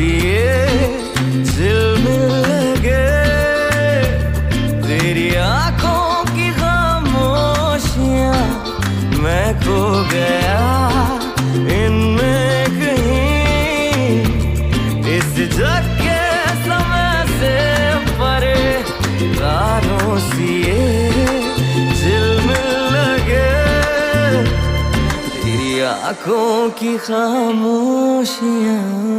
दिए, दिल में लगे। तेरी आँखों की खामोशियाँ, मैं खो गया। इनमें कहीं इस जग के समय से परे तारों सिए लगे। तेरी आँखों की खामोशियाँ।